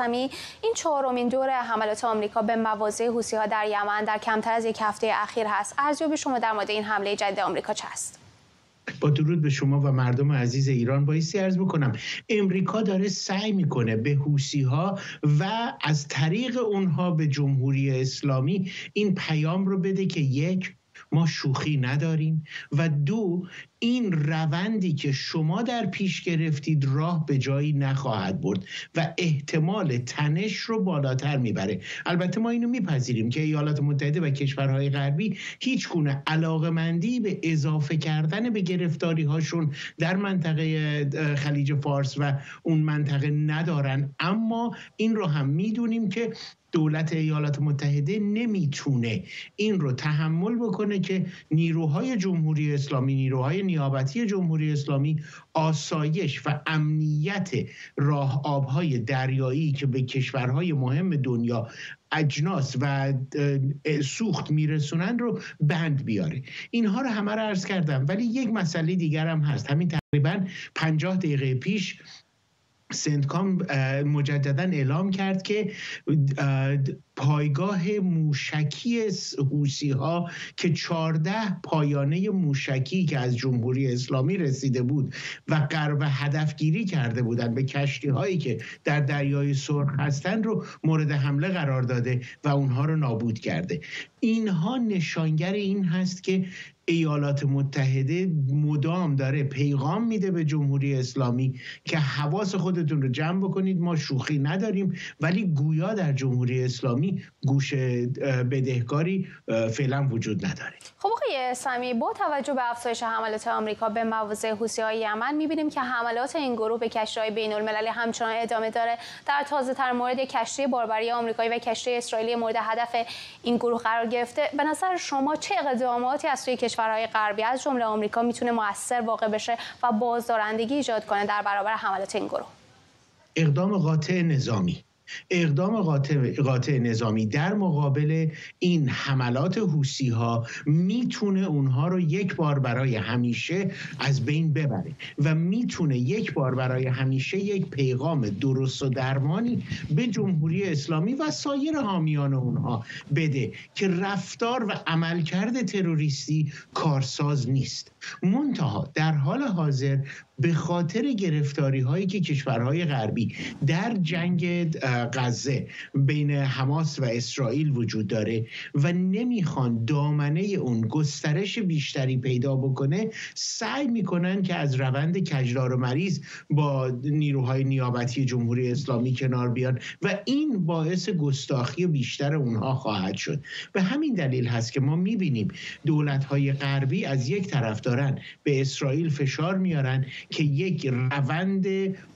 سمی این چهارمین دور حملات آمریکا به مواضع حوسی ها در یمن در کمتر از یک هفته اخیر هست. ارزیابی شما در مورد این حمله جدید آمریکا چه است؟ با درود به شما و مردم عزیز ایران بایستی ارز بکنم امریکا داره سعی می‌کنه به حوسی ها و از طریق اونها به جمهوری اسلامی این پیام رو بده که یک ما شوخی نداریم و دو این روندی که شما در پیش گرفتید راه به جایی نخواهد برد و احتمال تنش رو بالاتر می‌بره. البته ما اینو میپذیریم که ایالات متحده و کشورهای غربی هیچ گونه علاقمندی به اضافه کردن به گرفتاری هاشون در منطقه خلیج فارس و اون منطقه ندارن. اما این رو هم می‌دونیم که دولت ایالات متحده نمی‌تونه این رو تحمل بکنه که نیروهای جمهوری اسلامی نیروهای نیابتی جمهوری اسلامی آسایش و امنیت راه آبهای دریایی که به کشورهای مهم دنیا اجناس و سوخت میرسونن رو بند بیاره. اینها رو همه رو عرض کردم. ولی یک مسئله دیگر هم هست. همین تقریبا پنجاه دقیقه پیش سنتکام مجددا اعلام کرد که پایگاه موشکی حوسی ها که 14 پایانه موشکی که از جمهوری اسلامی رسیده بود و غرب هدفگیری کرده بودند به کشتی هایی که در دریای سرخ هستند رو مورد حمله قرار داده و اونها رو نابود کرده. اینها نشانگر این هست که ایالات متحده مدام داره پیغام میده به جمهوری اسلامی که حواس خودتون رو جمع بکنید. ما شوخی نداریم ولی گویا در جمهوری اسلامی گوش بدهکاری فعلا وجود نداره. خب آقای سمی با توجه به افزایش حملات آمریکا به مواضع حوثی های یمن می‌بینیم که حملات این گروه به کشتی بین المللی همچنان ادامه داره. در تازه تر مورد کشتی باربری آمریکایی و کشتی اسرائیلی مورد هدف این گروه قرار گرفته. به نظر شما چه اقداماتی از سوی کشورهای غربی از جمله آمریکا می‌تونه موثر واقع بشه و بازدارندگی ایجاد کنه در برابر حملات این گروه. اقدام قاطع نظامی. اقدام قاطع, قاطع نظامی در مقابل این حملات حوسی ها می‌تونه اونها رو یک بار برای همیشه از بین ببره و می‌تونه یک بار برای همیشه یک پیغام درست و درمانی به جمهوری اسلامی و سایر حامیان اونها بده که رفتار و عملکرد تروریستی کارساز نیست. منتها در حال حاضر به خاطر گرفتاری هایی که کشورهای غربی در جنگ غزه بین حماس و اسرائیل وجود داره و نمی‌خوان دامنه اون گسترش بیشتری پیدا بکنه سعی می‌کنن که از روند کجدار و مریض با نیروهای نیابتی جمهوری اسلامی کنار بیان و این باعث گستاخی بیشتر اونها خواهد شد. به همین دلیل هست که ما می‌بینیم دولت های غربی از یک طرف دارن به اسرائیل فشار میارن که یک روند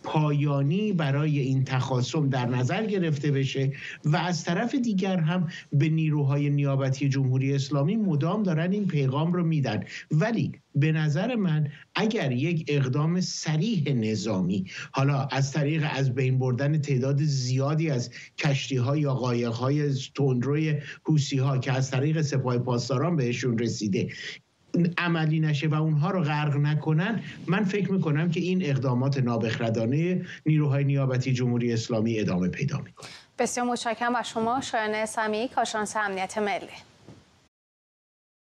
پایانی برای این تخاصم در نظر گرفته بشه و از طرف دیگر هم به نیروهای نیابتی جمهوری اسلامی مدام دارن این پیغام رو میدن. ولی به نظر من اگر یک اقدام سریح نظامی حالا از طریق از بین بردن تعداد زیادی از کشتی ها یا قایق های تندروی حوسی ها که از طریق سپاه پاسداران بهشون رسیده عملی نشه و اونها رو غرق نکنن من فکر می‌کنم که این اقدامات نابخردانه نیروهای نیابتی جمهوری اسلامی ادامه پیدا می‌کنه. بسیار متشکرم از شما شایان سمی کارشناس امنیت ملی.